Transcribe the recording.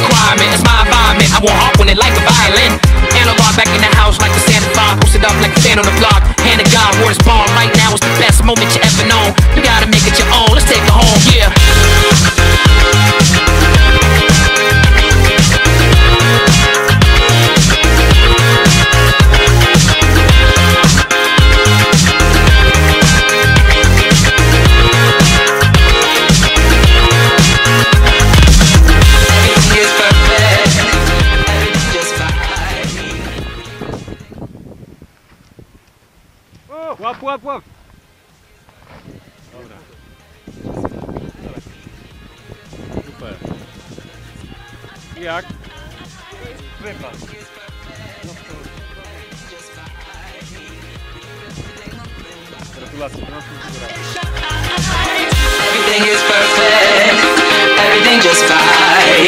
requirement. It's my environment. I won't hop when they like a violin. Analog back in the house like the Santa and fire. Posted up like a fan on the block. Łap, łap, łap! Dobra. Super. Jak? Wypadł. Gratulacje, Everything is perfect, everything just fine